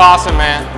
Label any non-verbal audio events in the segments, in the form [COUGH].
awesome, man.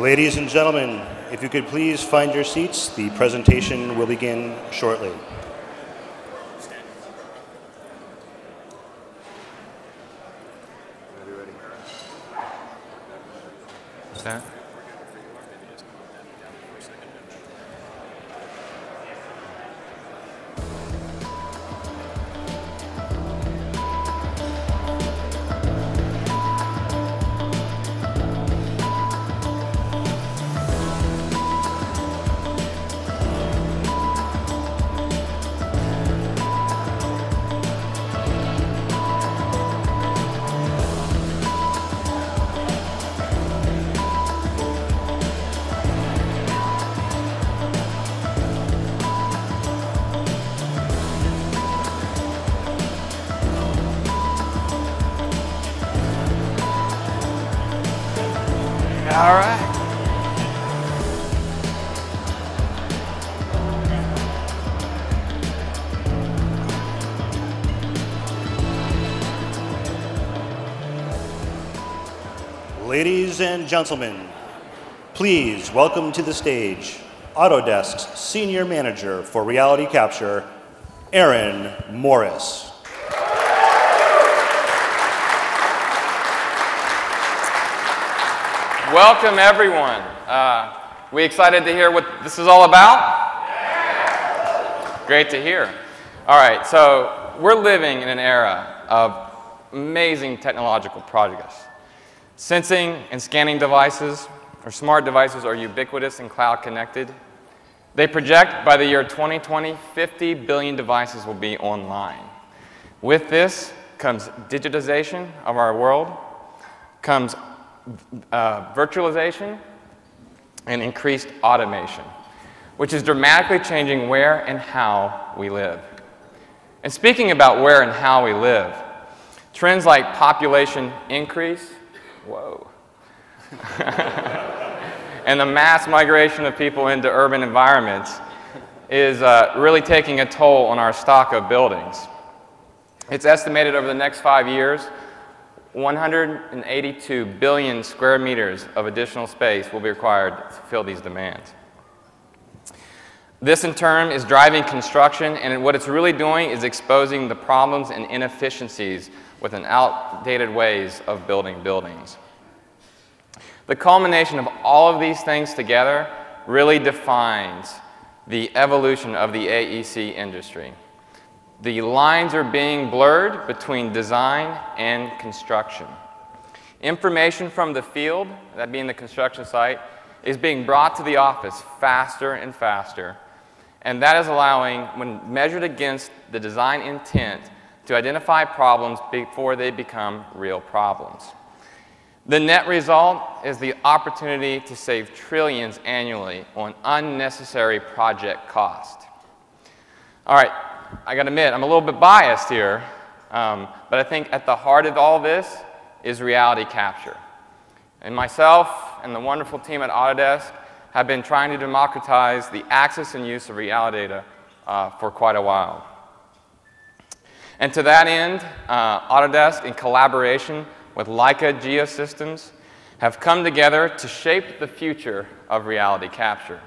Ladies and gentlemen, if you could please find your seats, the presentation will begin shortly. What's Ladies and gentlemen, please welcome to the stage Autodesk's Senior Manager for Reality Capture, Aaron Morris. Welcome, everyone. Uh, we excited to hear what this is all about? Great to hear. All right, so we're living in an era of amazing technological progress. Sensing and scanning devices, or smart devices, are ubiquitous and cloud connected. They project by the year 2020, 50 billion devices will be online. With this comes digitization of our world, comes uh, virtualization and increased automation, which is dramatically changing where and how we live. And speaking about where and how we live, trends like population increase, whoa, [LAUGHS] and the mass migration of people into urban environments is uh, really taking a toll on our stock of buildings. It's estimated over the next five years 182 billion square meters of additional space will be required to fill these demands. This in turn is driving construction and what it's really doing is exposing the problems and inefficiencies with an outdated ways of building buildings. The culmination of all of these things together really defines the evolution of the AEC industry. The lines are being blurred between design and construction. Information from the field, that being the construction site, is being brought to the office faster and faster. And that is allowing, when measured against the design intent, to identify problems before they become real problems. The net result is the opportunity to save trillions annually on unnecessary project cost. All right, I got to admit, I'm a little bit biased here, um, but I think at the heart of all this is reality capture. And myself and the wonderful team at Autodesk have been trying to democratize the access and use of reality data uh, for quite a while. And to that end, uh, Autodesk, in collaboration with Leica Geosystems, have come together to shape the future of reality capture.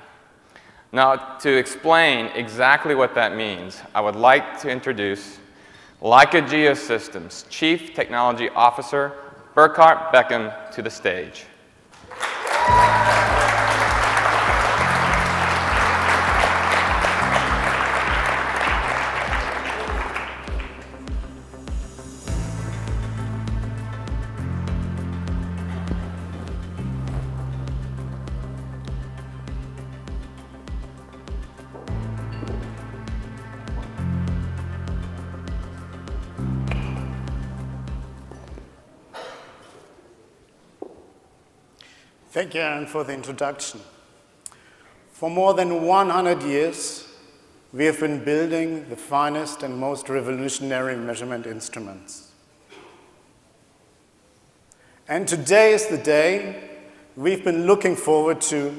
Now, to explain exactly what that means, I would like to introduce Leica Geosystems Chief Technology Officer, Burkhard Boeckem, to the stage. Thank you, Aaron, for the introduction. For more than 100 years, we have been building the finest and most revolutionary measurement instruments. And today is the day we've been looking forward to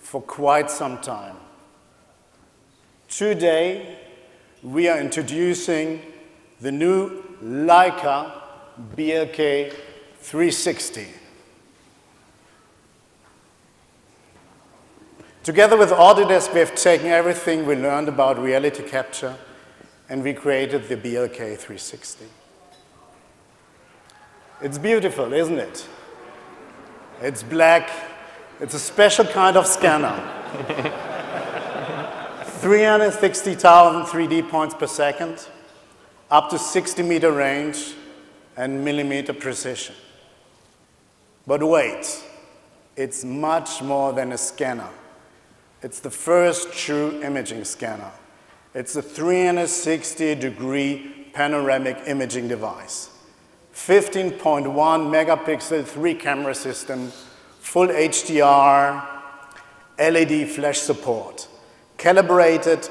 for quite some time. Today, we are introducing the new Leica BLK 360. Together with Autodesk, we have taken everything we learned about reality capture and we created the BLK 360. It's beautiful, isn't it? It's black. It's a special kind of scanner. [LAUGHS] 360,000 3D points per second, up to 60 meter range, and millimeter precision. But wait, it's much more than a scanner. It's the first true imaging scanner. It's a 360 degree panoramic imaging device. 15.1 megapixel three camera system, full HDR, LED flash support, calibrated,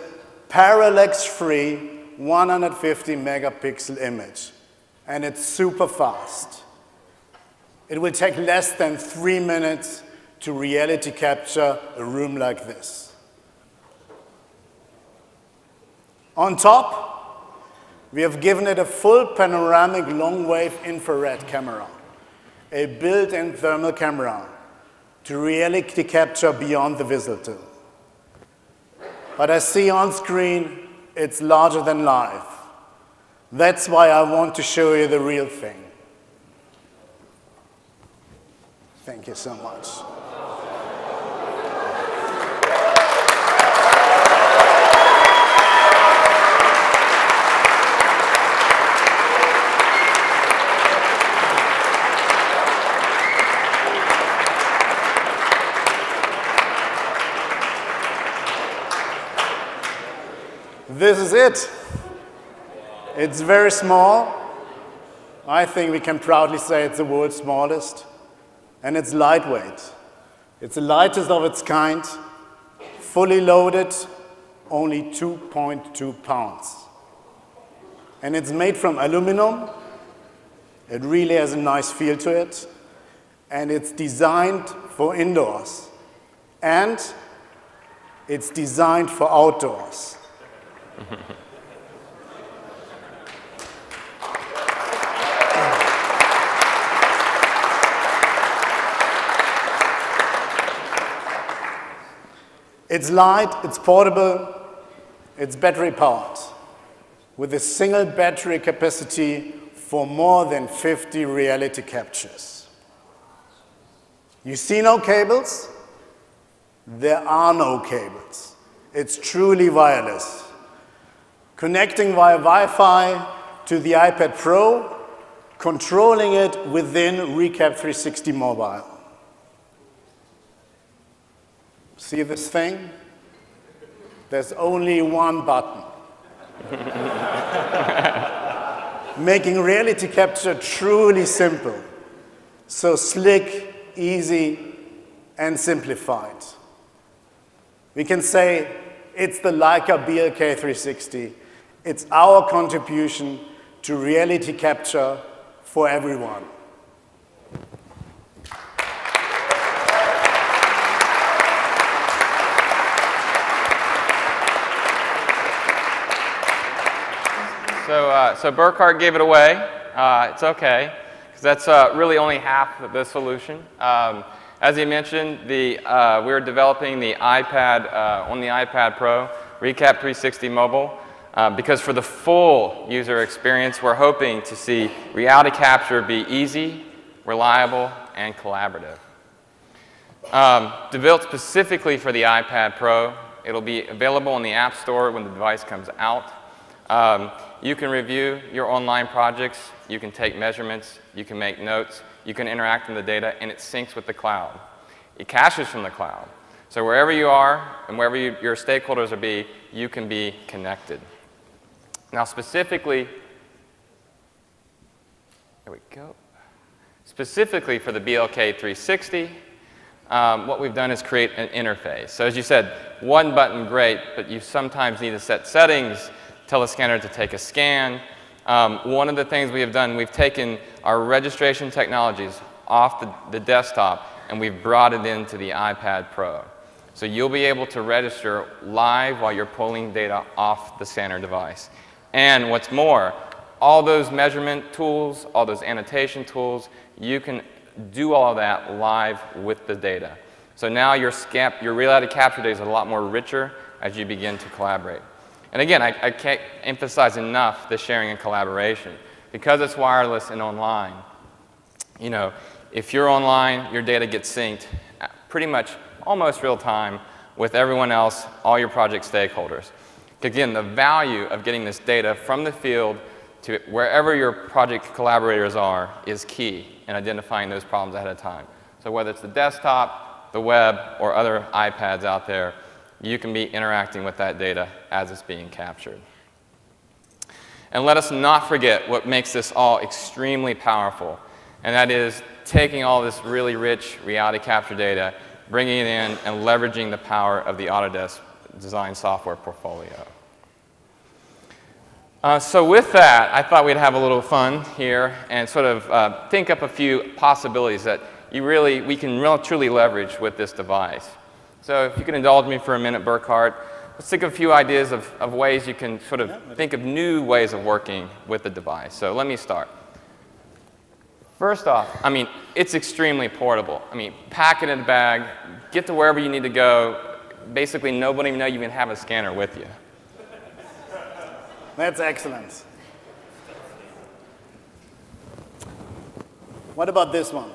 parallax free 150 megapixel image. And it's super fast. It will take less than three minutes to reality capture a room like this. On top, we have given it a full panoramic long-wave infrared camera, a built-in thermal camera to reality capture beyond the visitor. But I see on screen, it's larger than life. That's why I want to show you the real thing. Thank you so much. This is it. It's very small. I think we can proudly say it's the world's smallest. And it's lightweight. It's the lightest of its kind, fully loaded, only 2.2 pounds. And it's made from aluminum. It really has a nice feel to it. And it's designed for indoors. And it's designed for outdoors. [LAUGHS] it's light, it's portable, it's battery powered with a single battery capacity for more than 50 reality captures. You see no cables? There are no cables. It's truly wireless connecting via Wi-Fi to the iPad Pro, controlling it within Recap 360 Mobile. See this thing? There's only one button. [LAUGHS] Making reality capture truly simple. So slick, easy, and simplified. We can say it's the Leica BLK 360 it's our contribution to reality capture for everyone. So, uh, so Burkhard gave it away. Uh, it's okay, because that's uh, really only half of the solution. Um, as he mentioned, the, uh, we're developing the iPad, uh, on the iPad Pro, Recap 360 Mobile, uh, because for the full user experience, we're hoping to see reality capture be easy, reliable, and collaborative. Um, developed specifically for the iPad Pro, it'll be available in the App Store when the device comes out. Um, you can review your online projects, you can take measurements, you can make notes, you can interact with the data, and it syncs with the cloud. It caches from the cloud. So wherever you are and wherever you, your stakeholders are be, you can be connected. Now specifically, there we go. Specifically for the BLK 360, um, what we've done is create an interface. So as you said, one button, great, but you sometimes need to set settings, tell the scanner to take a scan. Um, one of the things we have done, we've taken our registration technologies off the, the desktop and we've brought it into the iPad Pro. So you'll be able to register live while you're pulling data off the scanner device. And what's more, all those measurement tools, all those annotation tools, you can do all of that live with the data. So now your, scap, your reality capture data is a lot more richer as you begin to collaborate. And again, I, I can't emphasize enough the sharing and collaboration. Because it's wireless and online, you know, if you're online, your data gets synced uh, pretty much almost real time with everyone else, all your project stakeholders. Again, the value of getting this data from the field to wherever your project collaborators are is key in identifying those problems ahead of time. So whether it's the desktop, the web, or other iPads out there, you can be interacting with that data as it's being captured. And let us not forget what makes this all extremely powerful, and that is taking all this really rich reality capture data, bringing it in, and leveraging the power of the Autodesk design software portfolio. Uh, so with that, I thought we'd have a little fun here and sort of uh, think up a few possibilities that you really, we can really, truly leverage with this device. So if you can indulge me for a minute, Burkhard, let's think of a few ideas of, of ways you can sort of think of new ways of working with the device. So let me start. First off, I mean, it's extremely portable. I mean, pack it in a bag, get to wherever you need to go. Basically, nobody even know you even have a scanner with you. That's excellent. What about this one?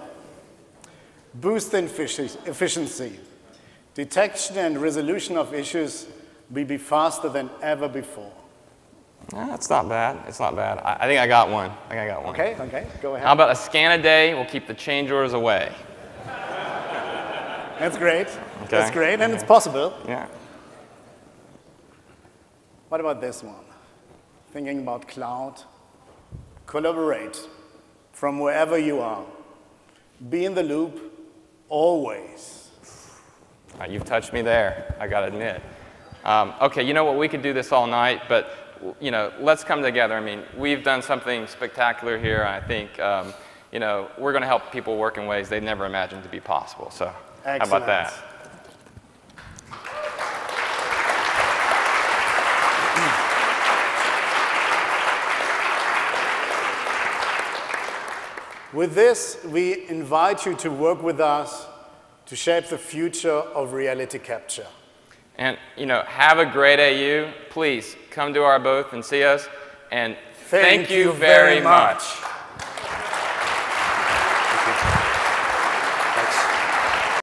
Boost efficiency. Detection and resolution of issues will be faster than ever before. That's not bad. It's not bad. I, I, think I got one. I think I got one. Okay, okay, go ahead. How about a scan a day will keep the change orders away? That's great. Okay. That's great, and okay. it's possible. Yeah. What about this one? Thinking about cloud. Collaborate from wherever you are. Be in the loop always. Uh, you've touched me there, I gotta admit. Um, okay, you know what, we could do this all night, but you know, let's come together. I mean, we've done something spectacular here. I think, um, you know, we're going to help people work in ways they never imagined to be possible. So Excellent. how about that? With this, we invite you to work with us to shape the future of reality capture. And, you know, have a great AU. Please come to our booth and see us. And thank, thank you, you, very, very much. much.